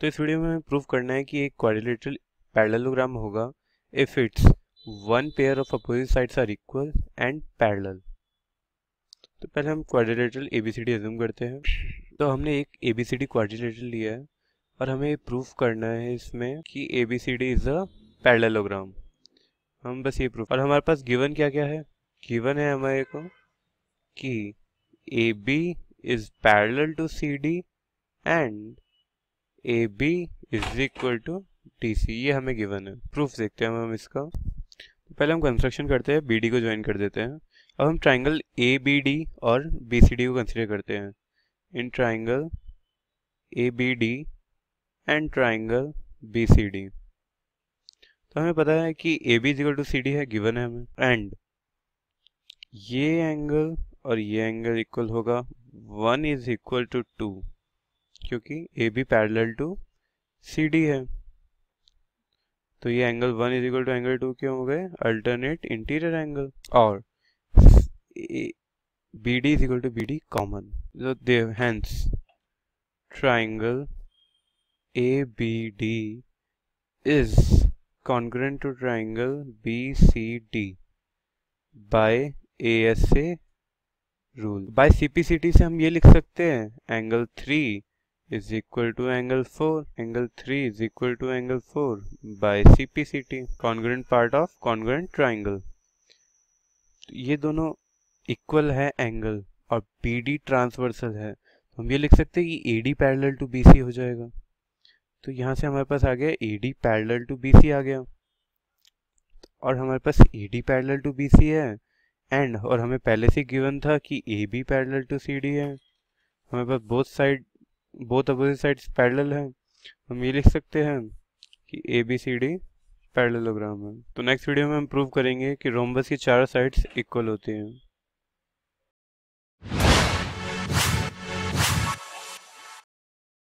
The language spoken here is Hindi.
तो इस वीडियो में हमें प्रूव करना है कि एक क्वाड्रिलेटरल पैरेललोग्राम होगा if it's one pair of opposite sides are equal and parallel तो पहले हम क्वाड्रिलेटरल एबीसीडी एज्यूम करते हैं। तो हमने एक एबीसीडी क्वाड्रिलेटरल लिया है और हमें ये प्रूफ करना है इसमें कि A B C D is a parallelogram हम बस ये प्रूफ और हमारे पास गिवन क्या क्या है? गिवन है हमारे को कि A B is parallel to C D and A B is equal to D C ये हमें गिवन है। प्रूफ देखते हैं हम इसका। पहले हम कंस्ट्रक्शन करते हैं बी डी को ज्वाइन कर देते हैं। अब हम ट्राइंगल ए बी डी और बी सी डी को कंसिडर करते हैं। In triangle A B D and triangle B C D तो हमें पता है कि A B is equal to C D है गिवन है हमें। एंड ये एंगल और ये एंगल इक्वल होगा। One is equal to two क्योंकि A B parallel to C D है। तो ये angle one is equal to angle two क्यों हो गए? अल्टरनेट इंटीरियर एंगल और B D is equal to B D common they hence triangle A B D is congruent to triangle BCD by ASA rule. By CPCT से हम ये लिख सकते हैं angle three is equal to angle four angle three is equal to angle four by CPCT congruent part of congruent triangle ये दोनों इक्वल है एंगल और BD ट्रांसवर्सल है। तो हम ये लिख सकते हैं कि AD पैरेलल टू BC हो जाएगा। तो यहाँ से हमारे पास आ गया A D parallel to B C आ गया। और हमारे पास A D parallel to B C है। एंड और हमें पहले से गिवन था कि A B parallel to C D है। हमारे पास both side both opposite sides parallel हैं, हम ये लिख सकते हैं कि A B C D parallelogram है। तो नेक्स्ट वीडियो में हम प्रूव करेंगे कि रोम्बस की चार साइड्स इक्वल होती हैं।